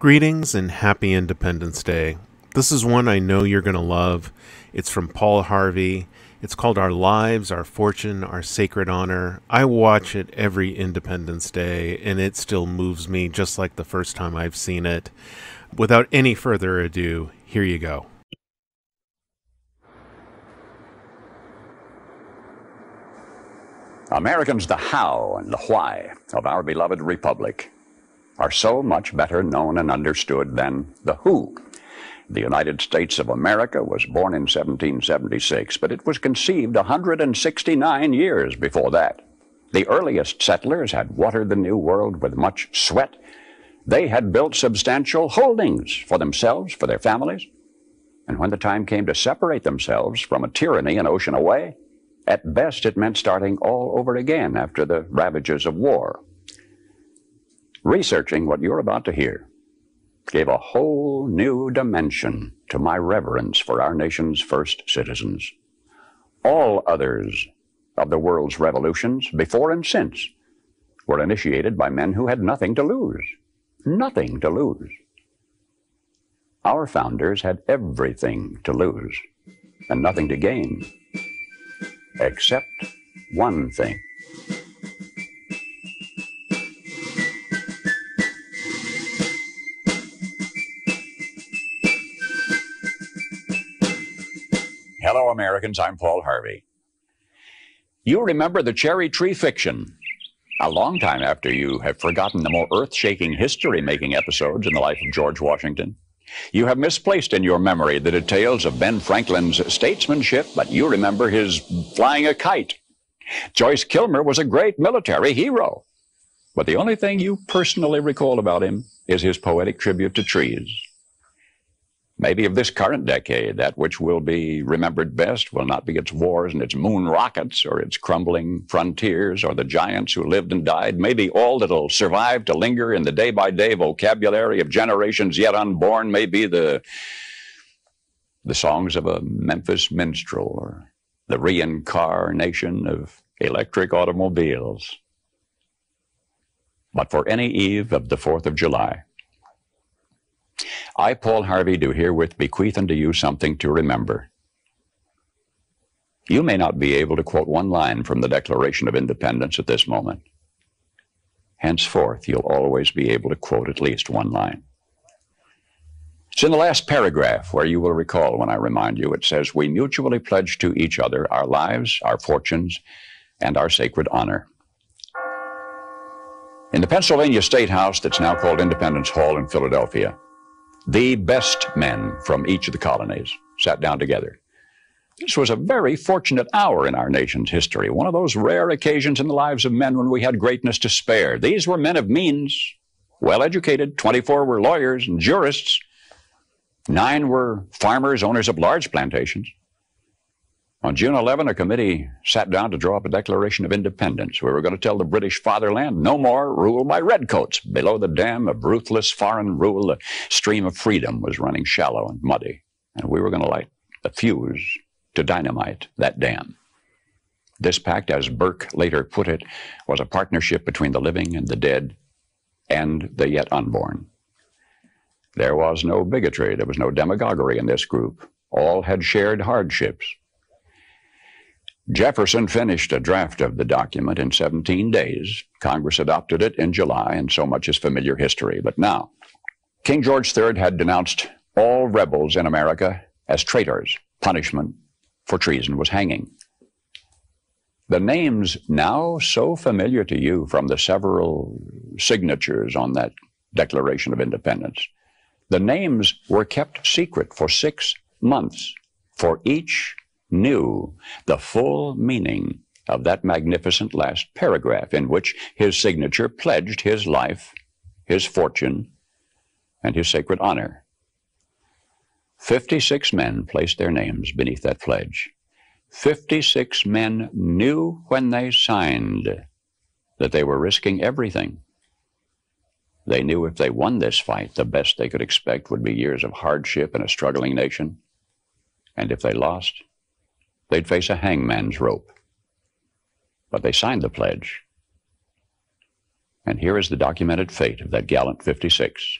Greetings and happy Independence Day. This is one I know you're going to love. It's from Paul Harvey. It's called Our Lives, Our Fortune, Our Sacred Honor. I watch it every Independence Day, and it still moves me just like the first time I've seen it. Without any further ado, here you go. Americans, the how and the why of our beloved republic are so much better known and understood than the who. The United States of America was born in 1776, but it was conceived 169 years before that. The earliest settlers had watered the New World with much sweat. They had built substantial holdings for themselves, for their families. And when the time came to separate themselves from a tyranny an ocean away, at best it meant starting all over again after the ravages of war. Researching what you're about to hear gave a whole new dimension to my reverence for our nation's first citizens. All others of the world's revolutions, before and since, were initiated by men who had nothing to lose. Nothing to lose. Our founders had everything to lose and nothing to gain, except one thing. Hello, Americans. I'm Paul Harvey. You remember the cherry tree fiction. A long time after you have forgotten the more earth shaking history making episodes in the life of George Washington. You have misplaced in your memory the details of Ben Franklin's statesmanship, but you remember his flying a kite. Joyce Kilmer was a great military hero. But the only thing you personally recall about him is his poetic tribute to trees. Maybe of this current decade, that which will be remembered best will not be its wars and its moon rockets or its crumbling frontiers or the giants who lived and died. Maybe all that'll survive to linger in the day by day vocabulary of generations yet unborn may be the, the songs of a Memphis minstrel or the reincarnation of electric automobiles. But for any eve of the 4th of July, I, Paul Harvey, do herewith bequeath unto you something to remember. You may not be able to quote one line from the Declaration of Independence at this moment. Henceforth, you'll always be able to quote at least one line. It's in the last paragraph where you will recall when I remind you. It says, We mutually pledge to each other our lives, our fortunes, and our sacred honor. In the Pennsylvania State House that's now called Independence Hall in Philadelphia, the best men from each of the colonies sat down together. This was a very fortunate hour in our nation's history, one of those rare occasions in the lives of men when we had greatness to spare. These were men of means, well educated. 24 were lawyers and jurists. Nine were farmers, owners of large plantations. On June 11, a committee sat down to draw up a Declaration of Independence. We were going to tell the British fatherland no more rule by redcoats. Below the dam of ruthless foreign rule, the stream of freedom was running shallow and muddy. And we were going to light the fuse to dynamite that dam. This pact, as Burke later put it, was a partnership between the living and the dead and the yet unborn. There was no bigotry, there was no demagoguery in this group. All had shared hardships. Jefferson finished a draft of the document in 17 days. Congress adopted it in July, and so much is familiar history. But now, King George III had denounced all rebels in America as traitors. Punishment for treason was hanging. The names now so familiar to you from the several signatures on that Declaration of Independence, the names were kept secret for six months for each knew the full meaning of that magnificent last paragraph in which his signature pledged his life, his fortune, and his sacred honor. 56 men placed their names beneath that pledge. 56 men knew when they signed that they were risking everything. They knew if they won this fight, the best they could expect would be years of hardship in a struggling nation. And if they lost, they'd face a hangman's rope. But they signed the pledge. And here is the documented fate of that gallant 56.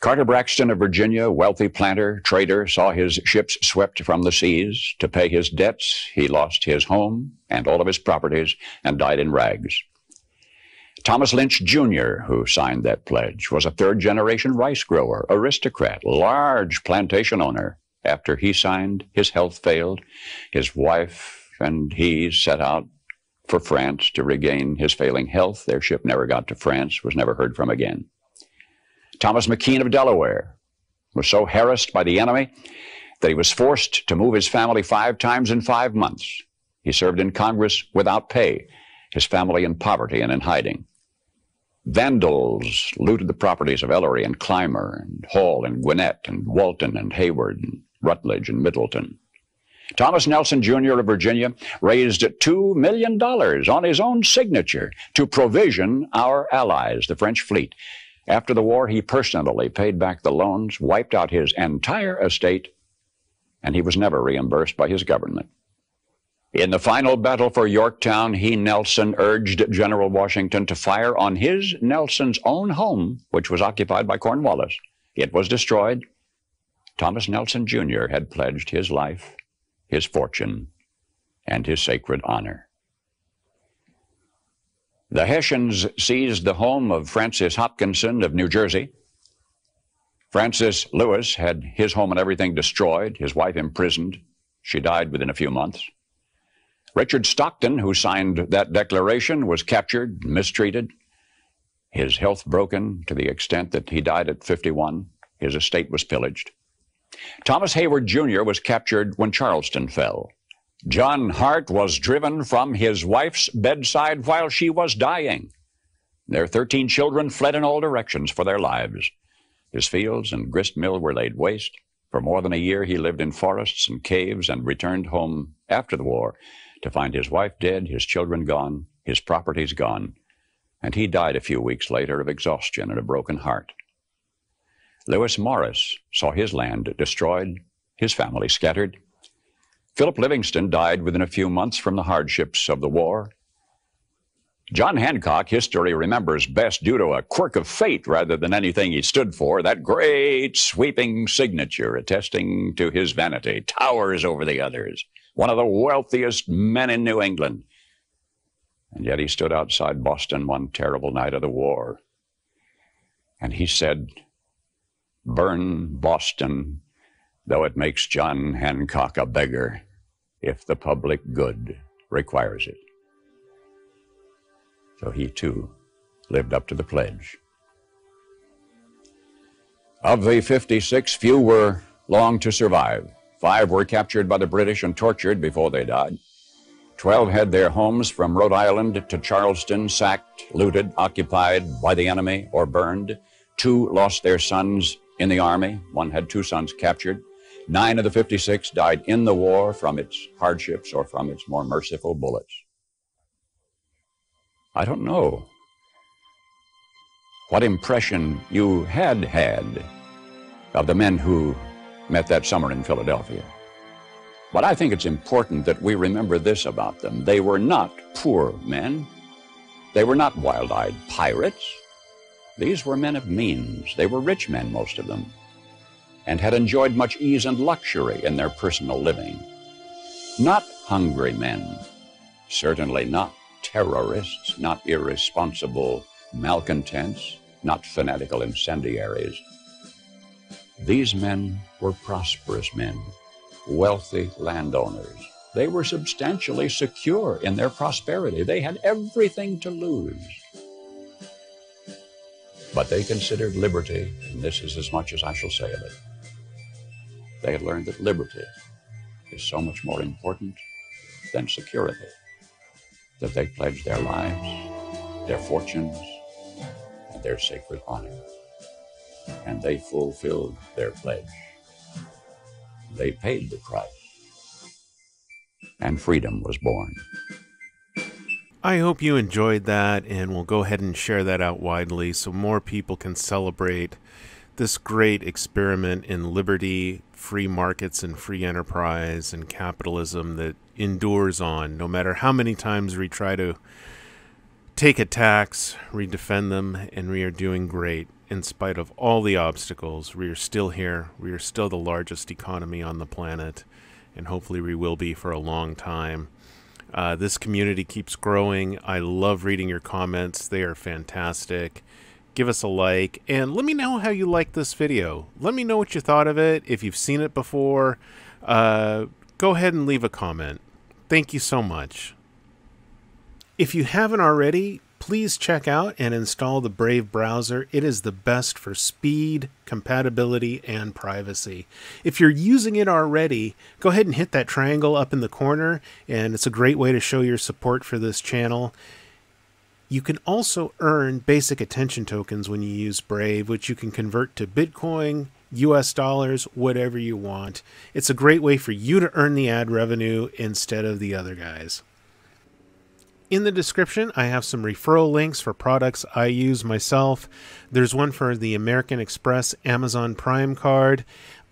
Carter Braxton of Virginia, wealthy planter, trader, saw his ships swept from the seas. To pay his debts, he lost his home and all of his properties and died in rags. Thomas Lynch Jr., who signed that pledge, was a third generation rice grower, aristocrat, large plantation owner. After he signed, his health failed. His wife and he set out for France to regain his failing health. Their ship never got to France, was never heard from again. Thomas McKean of Delaware was so harassed by the enemy that he was forced to move his family five times in five months. He served in Congress without pay, his family in poverty and in hiding. Vandals looted the properties of Ellery and Clymer and Hall and Gwinnett and Walton and Heyward and Rutledge and Middleton. Thomas Nelson Jr. of Virginia raised $2 million on his own signature to provision our allies, the French fleet. After the war, he personally paid back the loans, wiped out his entire estate, and he was never reimbursed by his government. In the final battle for Yorktown, he, Nelson, urged General Washington to fire on his, Nelson's own home, which was occupied by Cornwallis. It was destroyed. Thomas Nelson Jr. had pledged his life, his fortune, and his sacred honor. The Hessians seized the home of Francis Hopkinson of New Jersey. Francis Lewis had his home and everything destroyed, his wife imprisoned. She died within a few months. Richard Stockton, who signed that declaration, was captured, mistreated, his health broken to the extent that he died at 51. His estate was pillaged. Thomas Heyward Jr. was captured when Charleston fell. John Hart was driven from his wife's bedside while she was dying. Their 13 children fled in all directions for their lives. His fields and grist mill were laid waste. For more than a year, he lived in forests and caves and returned home after the war to find his wife dead, his children gone, his properties gone, and he died a few weeks later of exhaustion and a broken heart. Lewis Morris saw his land destroyed, his family scattered. Philip Livingston died within a few months from the hardships of the war. John Hancock, history remembers best due to a quirk of fate rather than anything he stood for, that great sweeping signature attesting to his vanity, towers over the others one of the wealthiest men in New England. And yet he stood outside Boston one terrible night of the war. And he said, Burn Boston, though it makes John Hancock a beggar, if the public good requires it. So he too lived up to the pledge. Of the 56, few were long to survive. Five were captured by the British and tortured before they died. Twelve had their homes from Rhode Island to Charleston sacked, looted, occupied by the enemy, or burned. Two lost their sons in the army. One had two sons captured. Nine of the 56 died in the war from its hardships or from its more merciful bullets. I don't know what impression you had had of the men who met that summer in Philadelphia. But I think it's important that we remember this about them. They were not poor men. They were not wild eyed pirates. These were men of means. They were rich men, most of them, and had enjoyed much ease and luxury in their personal living. Not hungry men, certainly not terrorists, not irresponsible malcontents, not fanatical incendiaries. These men were prosperous men, wealthy landowners. They were substantially secure in their prosperity. They had everything to lose. But they considered liberty, and this is as much as I shall say of it. They had learned that liberty is so much more important than security, that they pledged their lives, their fortunes, and their sacred honor and they fulfilled their pledge. They paid the price, and freedom was born. I hope you enjoyed that, and we'll go ahead and share that out widely so more people can celebrate this great experiment in liberty, free markets, and free enterprise and capitalism that endures on no matter how many times we try to take attacks, redefend them, and we are doing great in spite of all the obstacles, we are still here. We are still the largest economy on the planet, and hopefully we will be for a long time. Uh, this community keeps growing. I love reading your comments, they are fantastic. Give us a like and let me know how you like this video. Let me know what you thought of it. If you've seen it before, uh, go ahead and leave a comment. Thank you so much. If you haven't already, please check out and install the Brave browser. It is the best for speed, compatibility, and privacy. If you're using it already, go ahead and hit that triangle up in the corner, and it's a great way to show your support for this channel. You can also earn basic attention tokens when you use Brave, which you can convert to Bitcoin, US dollars, whatever you want. It's a great way for you to earn the ad revenue instead of the other guys. In the description, I have some referral links for products I use myself. There's one for the American Express Amazon Prime card.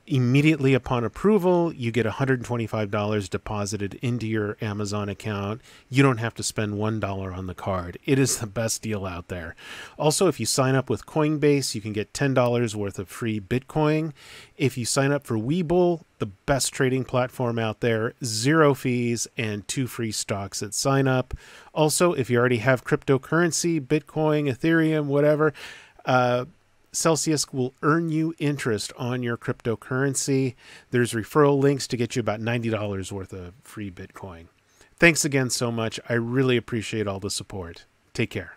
Immediately upon approval, you get $125 deposited into your Amazon account. You don't have to spend $1 on the card. It is the best deal out there. Also, if you sign up with Coinbase, you can get $10 worth of free Bitcoin. If you sign up for Webull, the best trading platform out there, zero fees and two free stocks at sign up. Also, if you already have cryptocurrency, Bitcoin, Ethereum, whatever, uh, Celsius will earn you interest on your cryptocurrency. There's referral links to get you about $90 worth of free Bitcoin. Thanks again so much. I really appreciate all the support. Take care.